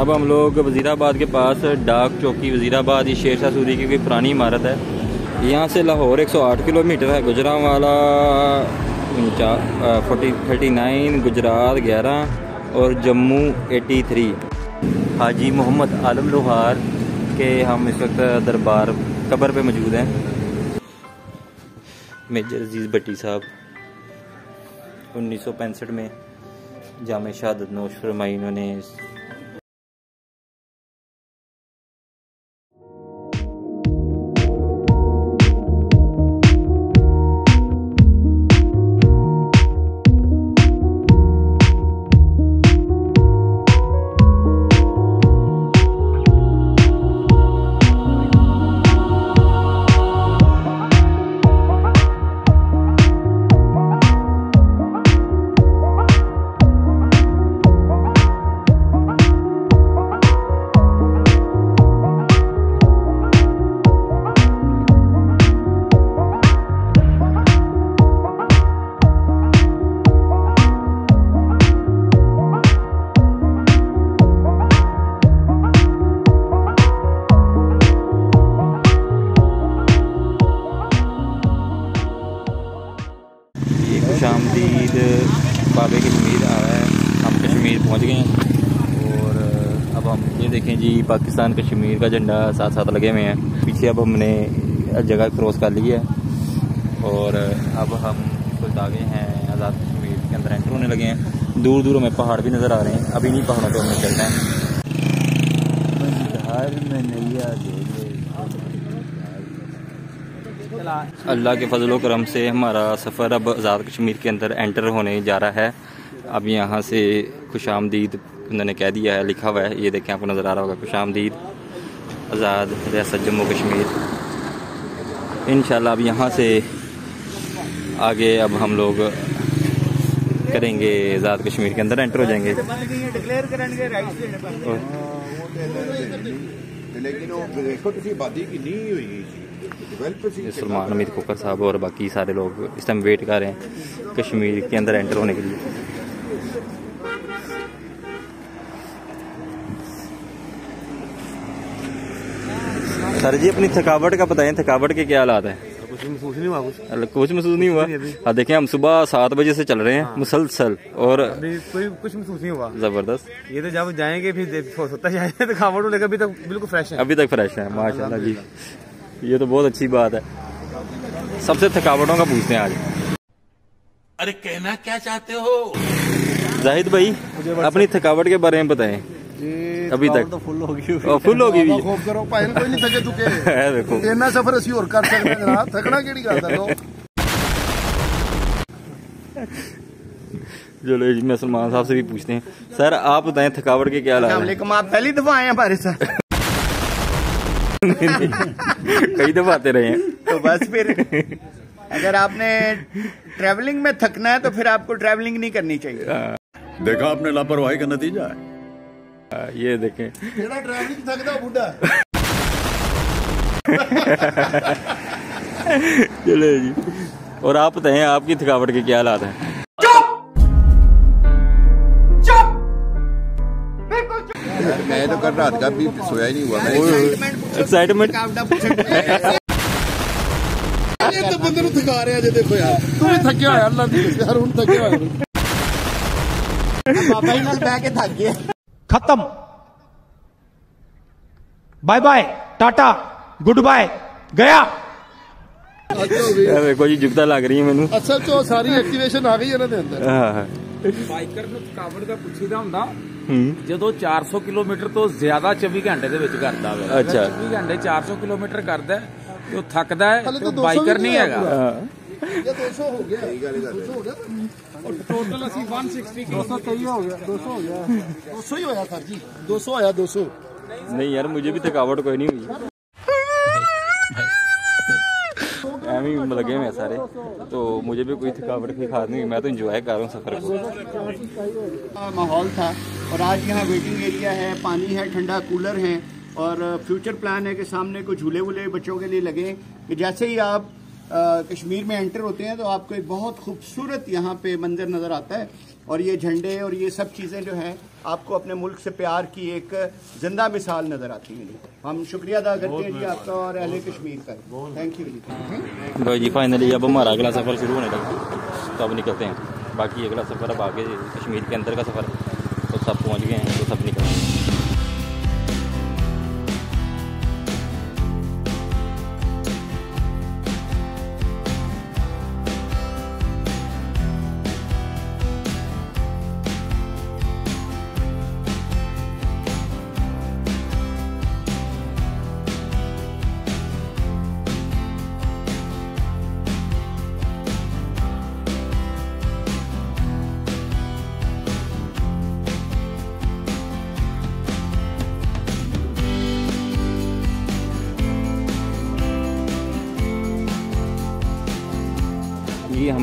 अब हम लोग वज़ीराबाद के पास डाक चौकी वज़ीराबाद, ये शेर शाह सूरी की कोई पुरानी इमारत है। यहाँ से लाहौर 108 किलोमीटर है, Gujranwala forty, thirty nine, Gujarat ग्यारह और जम्मू 83 हाजी मोहम्मद आलम लोहार के हम इस वक्त दरबार कबर पे मौजूद हैं। मेजर अज़ीज़ भट्टी साहब, उन्नीस सौ पैंसठ में जाम शहादत नोश फरमाई इन्होंने का झंडा साथ साथ लगे हुए हैं। पीछे अब हमने जगह क्रॉस कर ली है और अब हम कुछ आगे हैं आज़ाद कश्मीर के अंदर एंटर होने लगे हैं। दूर दूर हमें पहाड़ भी नज़र आ रहे हैं। अभी नहीं पहाड़ों पर हमें चलना है। अल्लाह के फजल करम से हमारा सफ़र अब आज़ाद कश्मीर के अंदर एंटर होने जा रहा है। अब यहाँ से खुश आमदीद उन्होंने कह दिया है लिखा हुआ है। ये देखें आपको नज़र आ रहा होगा खुश आमदीद आज़ाद रियासत जम्मू कश्मीर। इन अब यहाँ से आगे अब हम लोग करेंगे आज़ाद कश्मीर के अंदर एंटर हो जाएँगे। हुई सलमान अमित कोकर साहब और बाकी सारे लोग इस टाइम वेट कर रहे हैं कश्मीर के अंदर एंटर होने के लिए। सर जी अपनी थकावट का बताएँ थकावट के क्या हालात है? कुछ महसूस नहीं हुआ कुछ? कुछ महसूस नहीं हुआ? हाँ देखें हम सुबह सात बजे से चल रहे हैं मुसलसल और कोई कुछ महसूस नहीं हुआ। ज़बरदस्त। ये तो जब जाएँगे फिर होता जाएगा थकावट होने का अभी तक बिल्कुल फ्रेश है। अभी तक फ्रेश है माशाल्लाह जी। ये तो बहुत अच्छी बात है। सबसे थकावटों का पूछते हैं आज। अरे कहना क्या चाहते हो? जाहिद भाई अपनी थकावट के बारे में बताएँ। अभी तक तो फुल होगी फुल होगी भी ਖੋਫ ਕਰੋ ਭਾਈ ਕੋਈ ਨਹੀਂ ਥਕੇ ਚੁੱਕੇ है देखो ਇੰਨਾ ਸਫ਼ਰ ਅਸੀਂ ਹੋਰ ਕਰ ਸਕਦੇ ਹਾਂ ਜਨਾਬ ਥਕਣਾ ਕਿਹੜੀ ਗੱਲ ਦਾ ਲੋ चलो जी मैं सलमान साहब से भी पूछते हैं सर आप बताएं थकावट के क्या हाल है आप पहली दफा आए हैं हमारे साथ कई दफा आते रहे हैं तो बस फिर अगर आपने ट्रैवलिंग में थकना है तो फिर आपको ट्रैवलिंग नहीं करनी चाहिए देखा आपने लापरवाही का नतीजा है हाँ, ये देखें ਜਿਹੜਾ ਡਰਾਈਵਿੰਗ ਥਕਦਾ ਬੁੱਢਾ चलो जी और आप बताएं आपकी थकावट के क्या हालात हैं मैं तो कल रात का भी सोया ही नहीं हुआ मैं एक्साइटमेंट ਇਹ ਤਾਂ ਬੰਦੇ ਨੂੰ ਥਕਾ ਰਿਹਾ ਜੇ ਦੇਖੋ ਯਾਰ ਤੂੰ ਵੀ ਥੱਕਿਆ ਹੋਇਆ ਅੱਲਾ ਦੀ ਯਾਰ ਹੁਣ ਥੱਕਿਆ ਹੋਇਆ बाबा ही नाल बह के थक गए ਖਤਮ bye bye Tata good bye ਗਿਆ ਇਹ ਵੇਖੋ ਜੀ ਜੁਗਤਾ ਲੱਗ ਰਹੀ ਹੈ ਮੈਨੂੰ। ਅਸਲ 'ਚ ਉਹ ਸਾਰੀ ਐਕਟੀਵੇਸ਼ਨ ਆ ਗਈ ਇਹਨਾਂ ਦੇ ਅੰਦਰ। ਹਾਂ ਹਾਂ। ਬਾਈਕਰ ਨੂੰ ਥਕਾਵਟ ਦਾ ਪੁੱਛੀਦਾ ਹੁੰਦਾ ਜਦੋਂ 400 ਕਿਲੋਮੀਟਰ ਤੋਂ ਜ਼ਿਆਦਾ 24 ਘੰਟੇ ਦੇ ਵਿੱਚ ਕਰਦਾ ਹੋਵੇ ਅੱਛਾ। 24 ਘੰਟੇ 400 ਕਿਲੋਮੀਟਰ ਕਰਦਾ ਤੇ ਉਹ ਥੱਕਦਾ ਹੈ ਬਾਈਕਰ ਨਹੀਂ ਹੈਗਾ। ਇਹ 200 ਹੋ ਗਿਆ। ਸਹੀ ਗੱਲ ਹੈ ਹੋ ਗਿਆ। ਟੋਟਲ ਅਸੀਂ 160 223 ਹੋ ਗਿਆ 200 ਹੋ ਗਿਆ 200 ਹੀ ਹੋਇਆ ਸਰ ਜੀ 200 ਆਇਆ 200 नहीं यार मुझे भी थकावट कोई नहीं हुई एवं ही लगे हुए हैं सारे तो मुझे भी कोई थकावट की खास नहीं हुई मैं तो इंजॉय कर रहा हूँ सफर को माहौल था और आज यहाँ वेटिंग एरिया है पानी है ठंडा कूलर है और फ्यूचर प्लान है कि सामने कुछ झूले वूले बच्चों के लिए लगे कि जैसे ही आप अ, कश्मीर में एंटर होते हैं तो आपको एक बहुत खूबसूरत यहाँ पे मंजर नज़र आता है। और ये झंडे और ये सब चीज़ें जो हैं आपको अपने मुल्क से प्यार की एक ज़िंदा मिसाल नज़र आती है। हम शुक्रिया अदा करते हैं जी आपका और अहले कश्मीर का। थैंक यू जी। तो जी फाइनली अब हमारा अगला सफ़र शुरू होने लगा तो अब निकलते हैं। बाकी अगला सफ़र अब आगे कश्मीर के अंदर का सफ़र। तो सब पहुँच गए हैं तो सब निकल।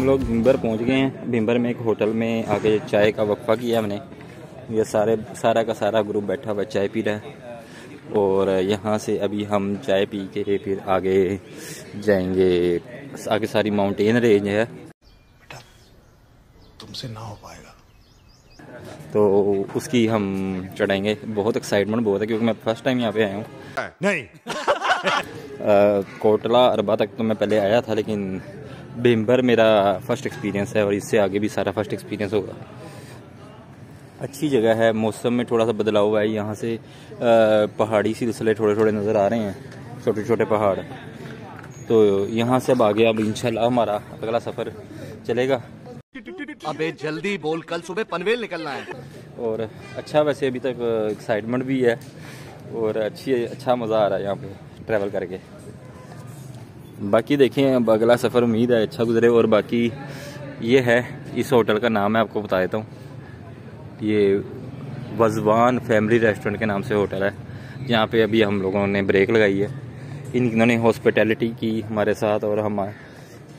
लोग भिम्बर पहुँच गए हैं। भिम्बर में एक होटल में आके चाय का वक्फा किया हमने। ये सारे सारा का सारा ग्रुप बैठा हुआ चाय पी रहा है। और यहाँ से अभी हम चाय पी के फिर आगे जाएँगे। आगे सारी माउंटेन रेंज है। तुमसे ना हो पाएगा। तो उसकी हम चढ़ाएँगे। बहुत एक्साइटमेंट बहुत है क्योंकि मैं फ़र्स्ट टाइम यहाँ पे आया हूँ। नहीं। अ, कोटला अरबा तक तो मैं पहले आया था लेकिन भिम्बर मेरा फ़र्स्ट एक्सपीरियंस है और इससे आगे भी सारा फ़र्स्ट एक्सपीरियंस होगा। अच्छी जगह है मौसम में थोड़ा सा बदलाव हुआ है यहाँ से पहाड़ी सिलसिले थोड़े थोड़े नज़र आ रहे हैं छोटे छोटे पहाड़। तो यहाँ से अब आगे अब इंशाल्लाह हमारा अगला सफ़र चलेगा। अबे जल्दी बोल कल सुबह पनवेल निकलना है। और अच्छा वैसे अभी तक एक्साइटमेंट भी है और अच्छी अच्छा मज़ा आ रहा है यहाँ पे ट्रैवल करके। बाकी देखें, अब अगला सफ़र उम्मीद है अच्छा गुजरे और बाकी ये है, इस होटल का नाम मैं आपको बता देता हूँ। ये वजवान फैमिली रेस्टोरेंट के नाम से होटल है, जहाँ पे अभी हम लोगों ने ब्रेक लगाई है। इन्होंने हॉस्पिटैलिटी की हमारे साथ और हम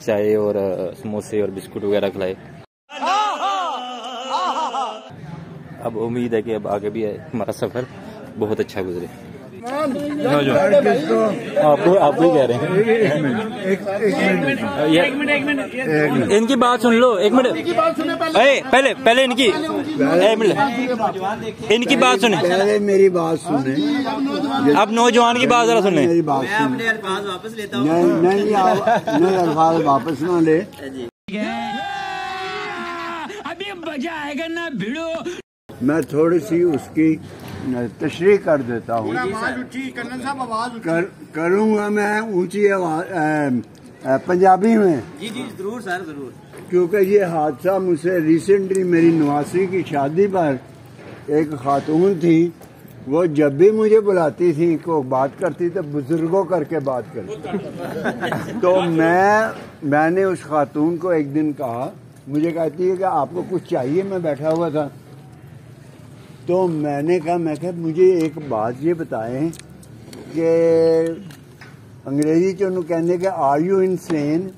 चाय और समोसे और बिस्कुट वगैरह खिलाए। अब उम्मीद है कि अब आगे भी हमारा सफ़र बहुत अच्छा गुजरे। आपको आप भी कह रहे हैं। इनकी बात सुन लो एक मिनट। अरे पहले पहले इनकी। एक मिनट। इनकी बात सुने। पहले मेरी बात सुने। अब नौजवान की बात जरा सुने मेरी बात सुने। अल्फाज वापस लेता हूँ। नहीं नहीं आप- नहीं अल्फाज वापस ना भिड़ो। मैं थोड़ी सी उसकी तशरी कर देता हूँ। कर, करूँगा मैं ऊँची आवाज़ पंजाबी में? जी जी ज़रूर सर ज़रूर। क्योंकि ये हादसा मुझसे रिसेंटली मेरी नवासी की शादी पर एक खातून थी। वो जब भी मुझे बुलाती थी को बात करती तो बुज़ुर्गों करके बात करती। तो मैं मैंने उस खातून को एक दिन कहा मुझे कहती है कि आपको कुछ चाहिए? मैं बैठा हुआ था। तो मैंने कहा मैं कहा मुझे एक बात ये बताएं कि अंग्रेजी ਚ ਉਹਨੂੰ ਕਹਿੰਦੇ ਕਿ ਆਰ ਯੂ ਇਨਸੇਨ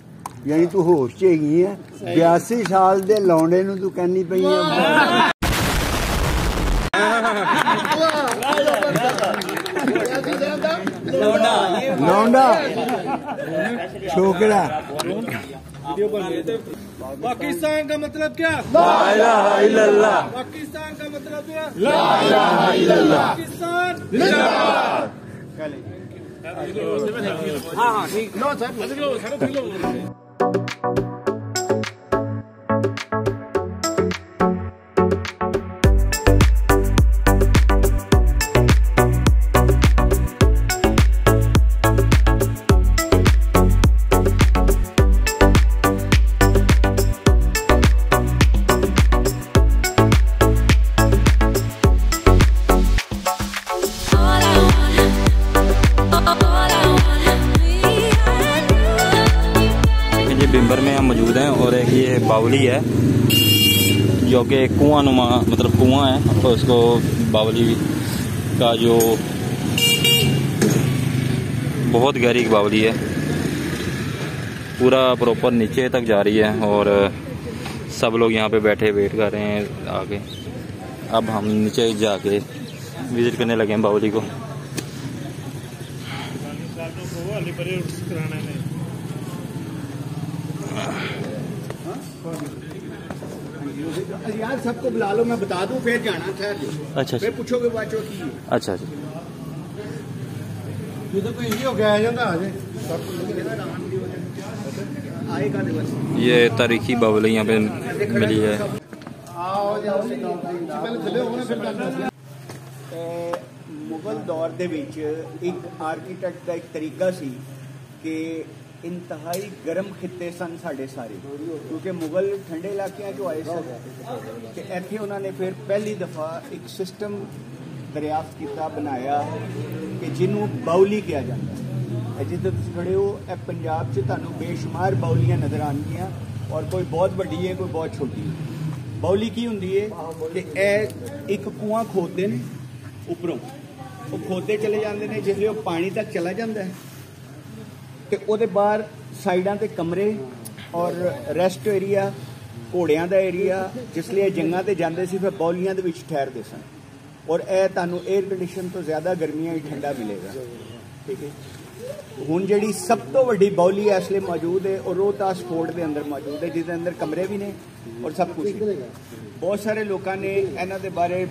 ਯਾਨੀ ਤੂੰ ਹੋਸ਼ ਚ ਹੈਗੀ ਹੈ 82 ਸਾਲ ਦੇ ਲੌਂਡੇ ਨੂੰ ਤੂੰ ਕਹਿੰਦੀ ਪਈ ਹੈ ਲੌਂਡਾ ਛੋਕਰਾ पाकिस्तान का मतलब क्या? ला इलाहा इल्लल्लाह। पाकिस्तान का मतलब पाकिस्तान। हाँ हाँ ठीक। पाकिस्तान All जो कि कुआँ नुमा मतलब कुआँ है और उसको बावली का जो बहुत गहरी बावली है, पूरा प्रॉपर नीचे तक जा रही है और सब लोग यहाँ पे बैठे वेट कर रहे हैं आगे। अब हम नीचे जाके विज़िट करने लगे हैं बावली को। यार सबको बुला लो मैं बता दूं फिर जाना ठहर जाओ अच्छा फिर अच्छा पूछोगे बाचो की है अच्छा अच्छा ਜਦੋਂ ਕੋਈ ਇੰਜੀ ਹੋ ਗਿਆ ਆ ਜਾਂਦਾ ਹਜੇ आएगा दिवस ये तारीखी बावली यहाँ पे मिली है ਆਓ ਜਾਓ ਪਹਿਲੇ ਥੱਲੇ ਹੋਣਾ ਫਿਰ ਗੱਲ ਕਰਦੇ ਇਹ ਮੁਗਲ ਦੌਰ ਦੇ ਵਿੱਚ ਇੱਕ ਆਰਕੀਟੈਕਟ ਦਾ ਇੱਕ ਤਰੀਕਾ ਸੀ ਕਿ ਇੰਤਹਾਈ ਗਰਮ ਖਿੱਤੇ ਸਨ ਸਾਡੇ ਸਾਰੇ। ਕਿਉਂਕਿ ਮੁਗਲ ਠੰਡੇ ਇਲਾਕਿਆਂ ਚੋਂ ਆਏ ਸਨ। ਤੇ ਇੱਥੇ ਉਹਨਾਂ ਨੇ ਫਿਰ ਪਹਿਲੀ ਦਫਾ ਇੱਕ ਸਿਸਟਮ ਦਰਿਆਫਤ ਕੀਤਾ, ਬਣਾਇਆ, ਕਿ ਜਿਹਨੂੰ ਬਾਉਲੀ ਕਿਹਾ ਜਾਂਦਾ ਹੈ। ਇਹ ਜਿੱਥੇ ਤੁਸੀਂ ਖੜੇ ਹੋ, ਇਹ ਪੰਜਾਬ 'ਚ ਤੁਹਾਨੂੰ ਬੇਸ਼ੁਮਾਰ ਬਾਉਲੀਆਂ ਨਜ਼ਰ ਆਉਣਗੀਆਂ ਔਰ ਕੋਈ ਬਹੁਤ ਵੱਡੀ ਹੈ, ਕੋਈ ਬਹੁਤ ਛੋਟੀ ਹੈ। ਬਾਉਲੀ ਕੀ ਹੁੰਦੀ ਹੈ? ਕਿ ਇਹ ਇੱਕ ਕੂਆ ਖੋਦਦੇ ਨੇ ਉੱਪਰੋਂ। ਉਹ ਖੋਦਦੇ ਚਲੇ ਜਾਂਦੇ ਨੇ, ਜਿਸ ਲਈ ਉਹ ਪਾਣੀ ਤੱਕ ਚਲਾ ਜਾਂਦਾ ਹੈ। ਤੇ ਉਹਦੇ ਬਾਹਰ ਸਾਈਡਾਂ ਤੇ ਕਮਰੇ ਔਰ ਰੈਸਟ ਏਰੀਆ ਘੋੜਿਆਂ ਦਾ ਏਰੀਆ ਜਿਸ ਲਈ ਇਹ ਜੰਗਾਂ ਤੇ ਜਾਂਦੇ ਸੀ ਫਿਰ ਬੌਲੀਆਂ ਦੇ ਵਿੱਚ ਠਹਿਰਦੇ ਸਨ। ਔਰ ਇਹ ਤੁਹਾਨੂੰ 에ਅਰ ਕੰਡੀਸ਼ਨ ਤੋਂ ਜ਼ਿਆਦਾ ਗਰਮੀਆਂ ਹੀ ਠੰਡਾ ਮਿਲੇਗਾ। ਠੀਕ ਹੈ ਹੁਣ ਜਿਹੜੀ ਸਭ ਤੋਂ ਵੱਡੀ ਬੌਲੀ ਇਸ ਲਈ ਮੌਜੂਦ ਹੈ ਉਹ ਰੋਹਤਾਸ ਫੋਰਟ ਦੇ ਅੰਦਰ ਮੌਜੂਦ ਹੈ ਜਿਹਦੇ ਅੰਦਰ ਕਮਰੇ ਵੀ ਨੇ ਔਰ ਸਭ ਕੁਝ ਬਹੁਤ ਸਾਰੇ ਲੋਕਾਂ ਨੇ ਇਹਨਾਂ ਦੇ ਬਾਰੇ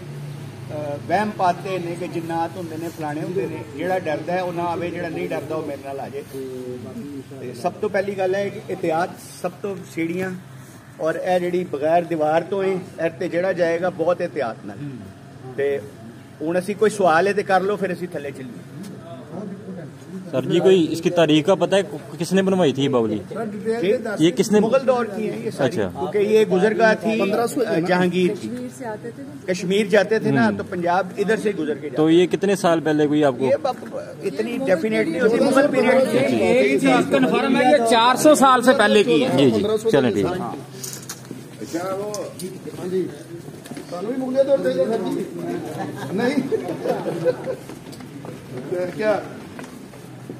ਵਹਿਮ ਪਾਤੇ ਨੇ ਕਿ ਜਿੰਨਾਤ ਹੁੰਦੇ ਨੇ, ਫਲਾਣੇ ਹੁੰਦੇ ਨੇ, ਜਿਹੜਾ ਡਰਦਾ ਹੈ ਉਹ ਨਾ ਆਵੇ, ਜਿਹੜਾ ਨਹੀਂ ਡਰਦਾ, ਉਹ ਮੇਰੇ ਨਾਲ ਆ ਜਾਏ। ਤੇ ਸਭ ਤੋਂ ਪਹਿਲੀ ਗੱਲ ਹੈ ਕਿ ਇਤਿਹਾਸ ਸਭ ਤੋਂ ਸੀੜੀਆਂ ਔਰ ਇਹ ਜਿਹੜੀ ਬਗੈਰ ਦੀਵਾਰ ਤੋਂ ਹੈ ਇਹ ਤੇ ਜਿਹੜਾ ਜਾਏਗਾ, ਬਹੁਤ ਇਤਿਹਾਸ ਨਾਲ। ਤੇ ਹੁਣ ਅਸੀਂ ਕੋਈ ਸਵਾਲ ਹੈ ਤੇ ਕਰ ਲਓ, ਫਿਰ ਅਸੀਂ ਥੱਲੇ ਚੱਲੀਏ। सर जी कोई इसकी तारीख का पता है? किसने बनवाई थी बावली? ये किसने मुगल दौर की है अच्छा। क्योंकि ये गुजरगा थी जहांगीर कश्मीर जाते थे ना हम्म। तो पंजाब इधर से गुजर के तो ये कितने साल पहले कोई आपको? इतनी डेफिनेटली होती मुगल पीरियड कन्फर्म है ये 400 साल से पहले की है। जी जी। चलें ठीक है। हाँ। नहीं। क्या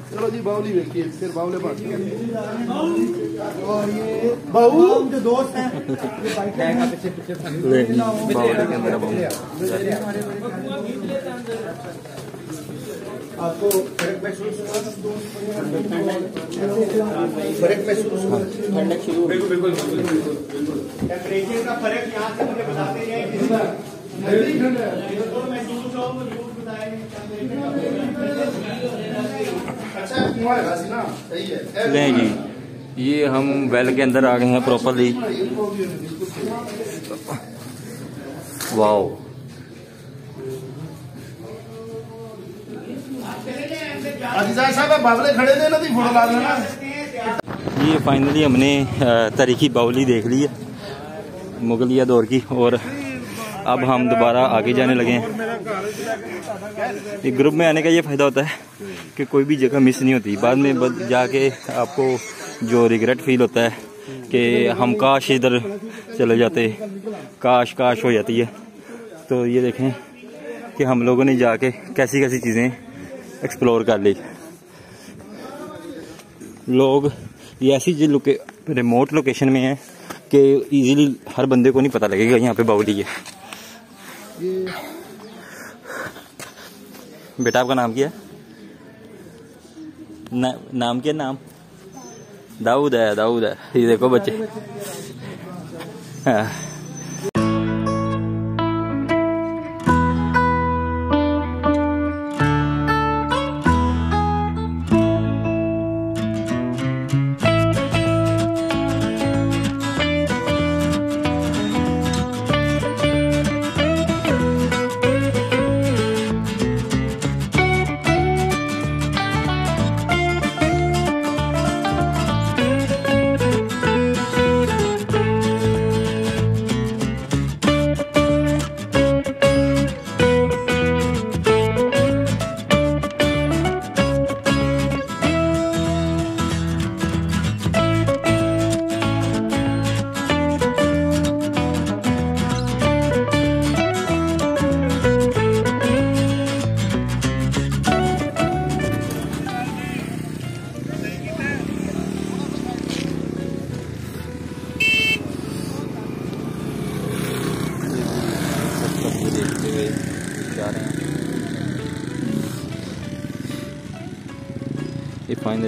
चलो जी बाउली देखिए फिर बाउले बात और ये बहू जो दोस्त हैं। आपको फ़र्क महसूस ठंडक शुरू बिल्कुल बिल्कुल टेम्परेचर का फ़र्क यहाँ से मुझे बताते महसूस हो नहीं जी। ये हम वेल के अंदर आ गए हैं प्रॉपरली वाओ ये फाइनली हमने तारीखी बाउली देख ली है मुगलिया दौर की और अब हम दोबारा आगे जाने लगे हैं। ग्रुप में आने का ये फ़ायदा होता है। कि कोई भी जगह मिस नहीं होती। बाद में जाके आपको जो रिग्रेट फील होता है कि हम काश इधर चले जाते, काश काश हो जाती है। तो ये देखें कि हम लोगों ने जाके कैसी कैसी चीज़ें एक्सप्लोर कर ली। लोग ये ऐसी जो लोके रिमोट लोकेशन में है कि इजीली हर बंदे को नहीं पता लगेगा यहाँ पे बाउली है। बेटा आपका नाम क्या है? ना, नाम क्या नाम? दाऊद है दाऊद है। ये देखो बच्चे। हाँ।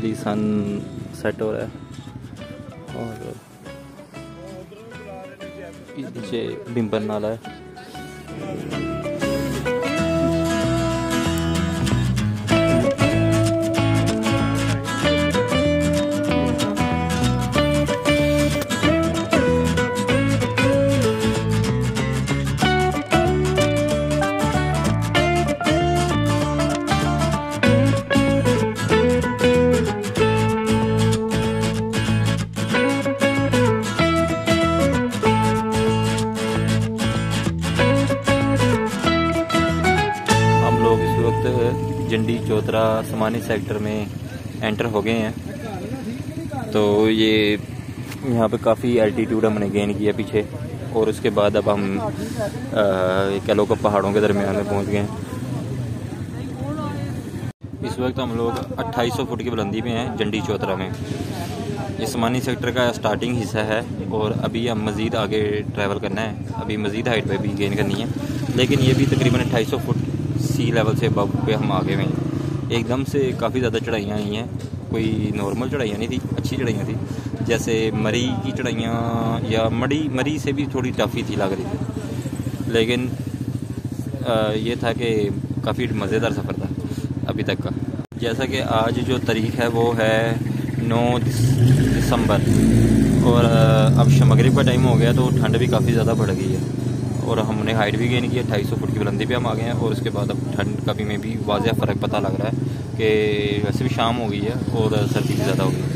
फाइनली सन सेट हो रहा है। और पीछे बिम्बर नाला है। समानी सेक्टर में एंटर हो गए हैं। तो ये यहाँ पे काफ़ी एल्टीट्यूड हमने गेन किया पीछे, और उसके बाद अब हम कह लो पहाड़ों के दरमियान में पहुँच गए हैं। इस वक्त हम लोग 2800 फुट की बुलंदी पे हैं, जंडी चौतरा में। ये समानी सेक्टर का स्टार्टिंग हिस्सा है, और अभी हम मज़ीद आगे ट्रैवल करना है। अभी मज़ीद हाइट पे भी गेन करनी है, लेकिन ये भी तकरीबन 2800 फुट सी लेवल से अब पे हम आगे हुए हैं। एकदम से काफ़ी ज़्यादा चढ़ाइयाँ आई हैं। कोई नॉर्मल चढ़ाइयाँ नहीं थी, अच्छी चढ़ाइयाँ थी। जैसे मरी की चढ़ाइयाँ या मड़ी, मरी से भी थोड़ी टफ़ी थी लग रही थी। लेकिन ये था कि काफ़ी मज़ेदार सफ़र था अभी तक का। जैसा कि आज जो तारीख है, वो है 9 दिसंबर। और अब मगरिब का टाइम हो गया तो ठंड भी काफ़ी ज़्यादा बढ़ गई है। और हमने हाइट भी गेन की है सौ फुट की बुलंदी पे हम आ गए हैं और उसके बाद अब ठंड का भी में भी वाजह फ़र्क पता लग रहा है कि वैसे भी शाम हो गई है और सर्दी भी ज़्यादा हो गई है।